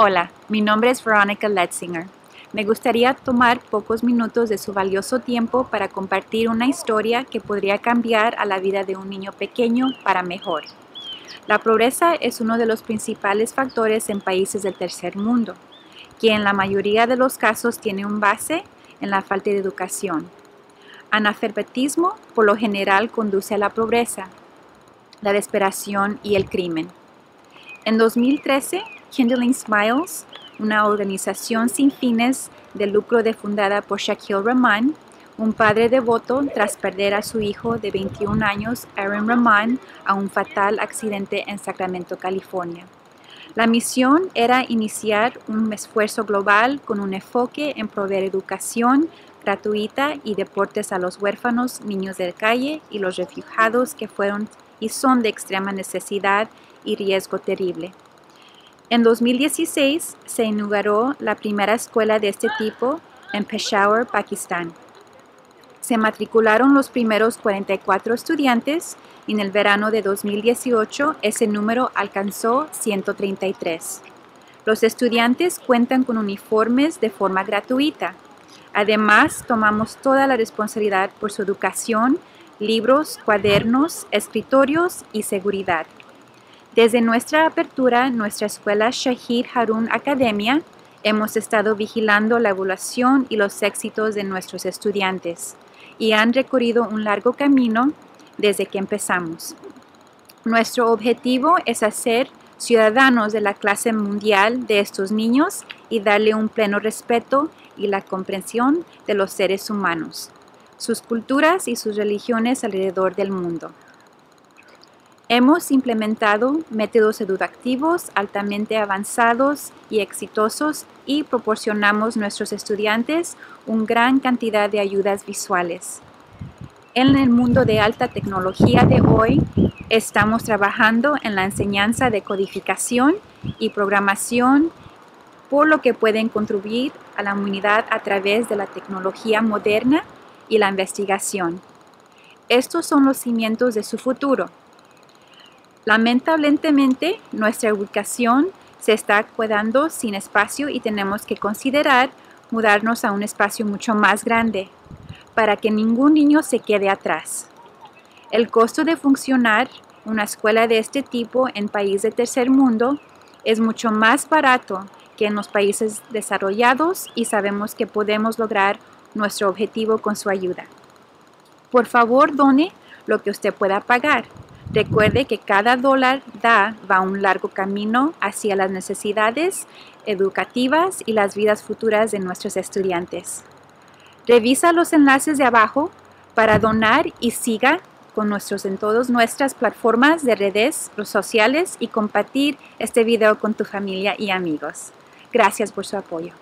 Hola, mi nombre es Veronica Letzinger. Me gustaría tomar pocos minutos de su valioso tiempo para compartir una historia que podría cambiar a la vida de un niño pequeño para mejor. La pobreza es uno de los principales factores en países del tercer mundo, que en la mayoría de los casos tiene un base en la falta de educación. Analfabetismo por lo general conduce a la pobreza, la desesperación y el crimen. En 2013, Kindling Smiles, una organización sin fines de lucro fundada por Shaquille Rahman, un padre devoto tras perder a su hijo de 21 años, Aaron Rahman, a un fatal accidente en Sacramento, California. La misión era iniciar un esfuerzo global con un enfoque en proveer educación gratuita y deportes a los huérfanos, niños de calle y los refugiados que fueron y son de extrema necesidad y riesgo terrible. En 2016 se inauguró la primera escuela de este tipo en Peshawar, Pakistán. Se matricularon los primeros 44 estudiantes y en el verano de 2018 ese número alcanzó 133. Los estudiantes cuentan con uniformes de forma gratuita. Además, tomamos toda la responsabilidad por su educación, libros, cuadernos, escritorios y seguridad. Desde nuestra apertura, nuestra escuela Shahid Harun Academia, hemos estado vigilando la evaluación y los éxitos de nuestros estudiantes y han recorrido un largo camino desde que empezamos. Nuestro objetivo es hacer ciudadanos de la clase mundial de estos niños y darle un pleno respeto y la comprensión de los seres humanos, sus culturas y sus religiones alrededor del mundo. Hemos implementado métodos educativos altamente avanzados y exitosos y proporcionamos a nuestros estudiantes una gran cantidad de ayudas visuales. En el mundo de alta tecnología de hoy, estamos trabajando en la enseñanza de codificación y programación, por lo que pueden contribuir a la humanidad a través de la tecnología moderna y la investigación. Estos son los cimientos de su futuro Lamentablemente, nuestra ubicación se está quedando sin espacio y tenemos que considerar mudarnos a un espacio mucho más grande para que ningún niño se quede atrás. El costo de funcionar una escuela de este tipo en países de tercer mundo es mucho más barato que en los países desarrollados y sabemos que podemos lograr nuestro objetivo con su ayuda. Por favor, done lo que usted pueda pagar. Recuerde que cada dólar da va un largo camino hacia las necesidades educativas y las vidas futuras de nuestros estudiantes. Revisa los enlaces de abajo para donar y siga con nosotros en todas nuestras plataformas de redes sociales y compartir este video con tu familia y amigos. Gracias por su apoyo.